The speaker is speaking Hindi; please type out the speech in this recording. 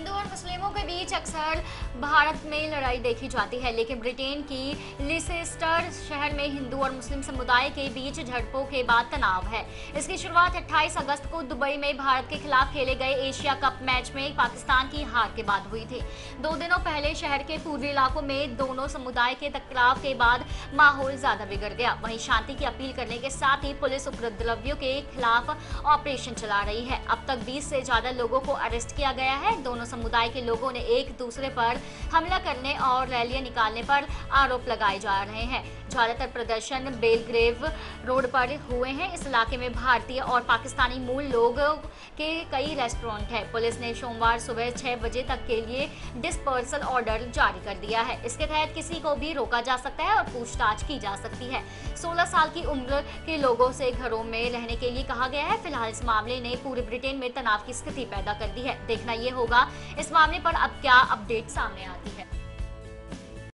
मुस्लिमों के बीच अक्सर भारत में लड़ाई देखी जाती है, लेकिन ब्रिटेन की लिसेस्टर शहर में हिंदू और मुस्लिम समुदाय के बीच झड़पों के बाद तनाव है। इसकी शुरुआत 28 अगस्त को दुबई में भारत के खिलाफ खेले गए एशिया कप मैच में पाकिस्तान की हार के बाद हुई थी। दो दिनों पहले शहर के पूर्वी इलाकों में दोनों समुदाय के टकराव के बाद माहौल ज़्यादा बिगड़ गया। वहीं शांति की अपील करने के साथ ही पुलिस उपद्रवियों के खिलाफ ऑपरेशन चला रही है। अब तक 20 से ज़्यादा लोगों को अरेस्ट किया गया है। दोनों समुदाय के लोगों ने एक दूसरे पर हमला करने और रैलियाँ निकालने पर आरोप लगाए जा रहे हैं। ज़्यादातर प्रदर्शन बेलग्रेव रोड पर हुए हैं। इस इलाके में भारतीय और पाकिस्तानी मूल लोगों के कई रेस्टोरेंट हैं। पुलिस ने सोमवार सुबह छह बजे तक के लिए डिस्पर्सल ऑर्डर जारी कर दिया है। इसके तहत किसी को भी रोका जा सकता है और पूछताछ की जा सकती है। 16 साल की उम्र के लोगों से घरों में रहने के लिए कहा गया है। फ़िलहाल इस मामले ने पूरे ब्रिटेन में तनाव की स्थिति पैदा कर दी है। देखना यह होगा इस मामले पर अब क्या अपडेट सामने आती है?